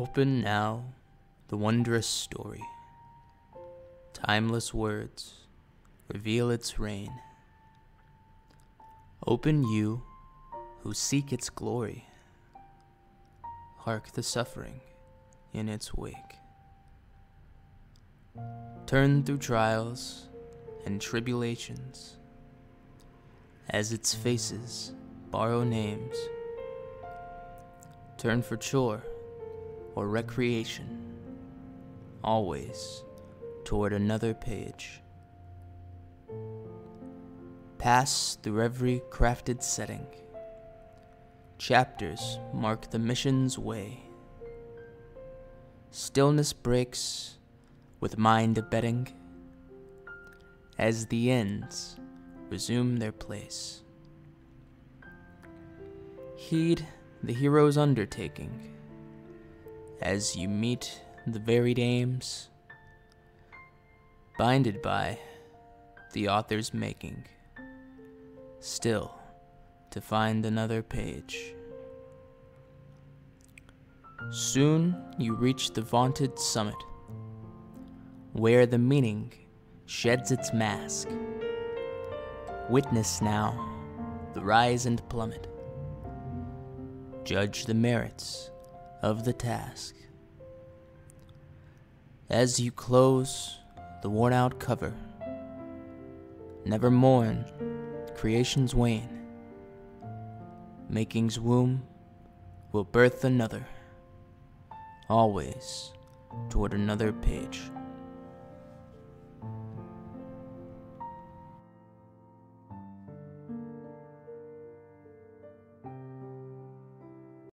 Open now the wondrous story. Timeless words reveal its reign. Open you who seek its glory. Hark the suffering in its wake. Turn through trials and tribulations as its faces borrow names. Turn for chore or recreation, always toward another page. Pass through every crafted setting. Chapters mark the mission's way. Stillness breaks with mind abetting as the ends resume their place. Heed the hero's undertaking as you meet the varied aims binded by the author's making, still to find another page. Soon you reach the vaunted summit, where the meaning sheds its mask. Witness now the rise and plummet. Judge the merits of the task. As you close the worn out cover, never mourn creation's wane. Making's womb will birth another, always toward another page.